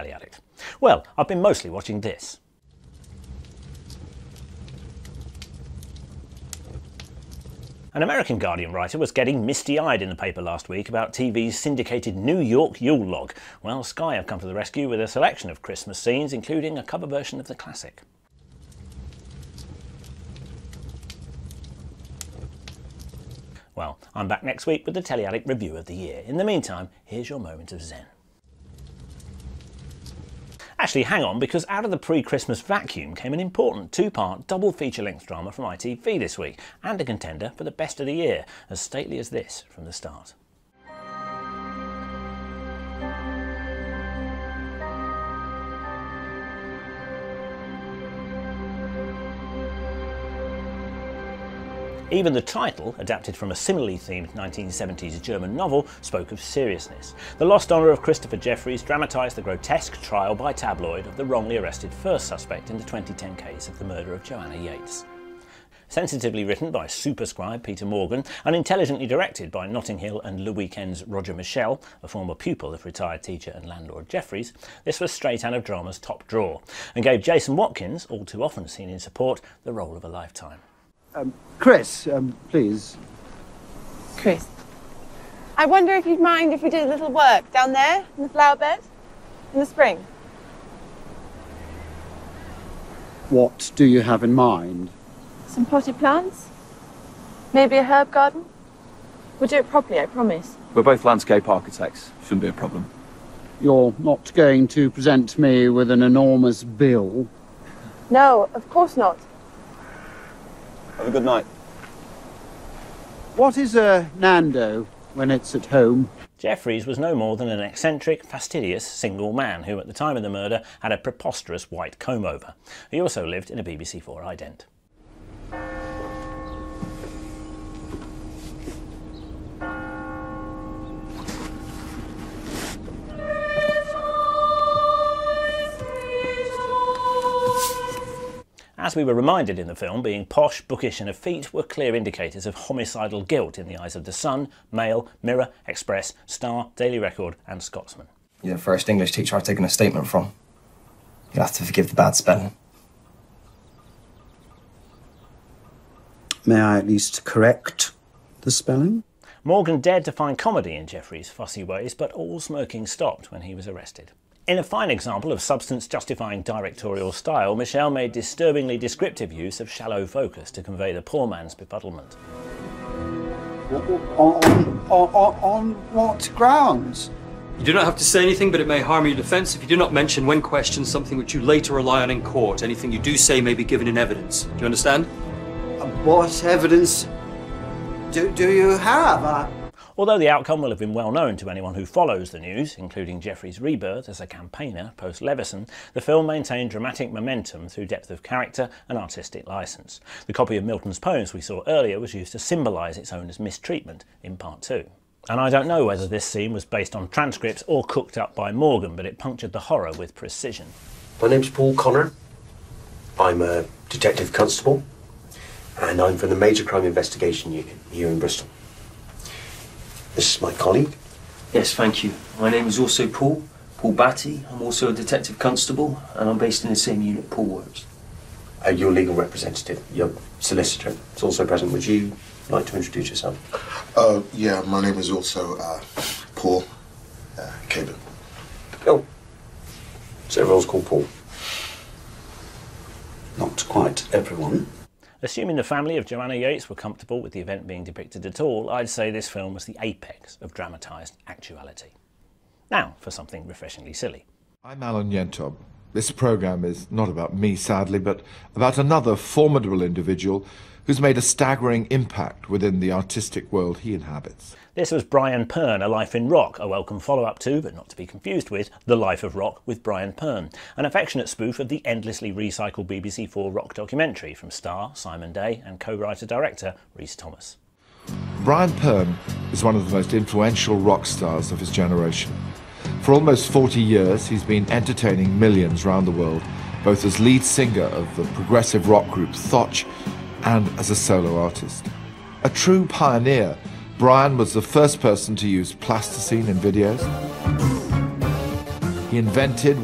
Addict. Well, I've been mostly watching this. An American Guardian writer was getting misty-eyed in the paper last week about TV's syndicated New York Yule Log. Well, Sky have come to the rescue with a selection of Christmas scenes, including a cover version of the classic. Well, I'm back next week with the Telly Addict review of the year. In the meantime, here's your moment of zen. Actually, hang on, because out of the pre-Christmas vacuum came an important two-part double feature-length drama from ITV this week, and a contender for the best of the year, as stately as this from the start. Even the title, adapted from a similarly themed 1970s German novel, spoke of seriousness. The lost honour of Christopher Jefferies dramatised the grotesque trial by tabloid of the wrongly arrested first suspect in the 2010 case of the murder of Joanna Yeates. Sensitively written by superscribe Peter Morgan and intelligently directed by Notting Hill and Le Weekend's Roger Michell, a former pupil of retired teacher and landlord Jefferies, this was straight out of drama's top drawer and gave Jason Watkins, all too often seen in support, the role of a lifetime. Um, Chris, um, please. Chris. I wonder if you'd mind if we did a little work down there in the flower bed in the spring. What do you have in mind? Some potted plants? Maybe a herb garden? We'll do it properly, I promise. We're both landscape architects. Shouldn't be a problem. You're not going to present me with an enormous bill. No, of course not. Have a good night. What is a Nando when it's at home? Jefferies was no more than an eccentric, fastidious single man who, at the time of the murder, had a preposterous white comb over. He also lived in a BBC Four ident. As we were reminded in the film, being posh, bookish and effete were clear indicators of homicidal guilt in the eyes of The Sun, Mail, Mirror, Express, Star, Daily Record and Scotsman. You're the first English teacher I've taken a statement from. You'll have to forgive the bad spelling. May I at least correct the spelling? Morgan dared to find comedy in Jefferies' fussy ways, but all smirking stopped when he was arrested. In a fine example of substance justifying directorial style, Michell made disturbingly descriptive use of shallow focus to convey the poor man's befuddlement. On, on, on, on what grounds? You do not have to say anything, but it may harm your defence if you do not mention, when questioned, something which you later rely on in court. Anything you do say may be given in evidence. Do you understand? What evidence do, do you have? Uh... Although the outcome will have been well known to anyone who follows the news, including Jefferies' rebirth as a campaigner post Leveson, the film maintained dramatic momentum through depth of character and artistic licence. The copy of Milton's poems we saw earlier was used to symbolise its owner's mistreatment in part two. And I don't know whether this scene was based on transcripts or cooked up by Morgan, but it punctured the horror with precision. My name's Paul Connor. I'm a detective constable, and I'm from the Major Crime Investigation Unit here in Bristol. This is my colleague. Yes, thank you. My name is also Paul, Paul Batty. I'm also a detective constable, and I'm based in the same unit Paul works. Uh, your legal representative, your solicitor, is also present. Would you like to introduce yourself? Uh, yeah, my name is also uh, Paul uh, Cabin. Oh, so everyone's called Paul. Not quite everyone. Assuming the family of Joanna Yeates were comfortable with the event being depicted at all, I'd say this film was the apex of dramatised actuality. Now for something refreshingly silly. I'm Alan Yentob. This programme is not about me, sadly, but about another formidable individual who's made a staggering impact within the artistic world he inhabits. This was Brian Pern, A Life in Rock, a welcome follow-up to, but not to be confused with, The Life of Rock with Brian Pern, an affectionate spoof of the endlessly recycled BBC4 rock documentary from star Simon Day and co-writer-director Rhys Thomas. Brian Pern is one of the most influential rock stars of his generation. For almost 40 years, he's been entertaining millions around the world, both as lead singer of the progressive rock group Thotch and as a solo artist. A true pioneer, Brian was the first person to use plasticine in videos. He invented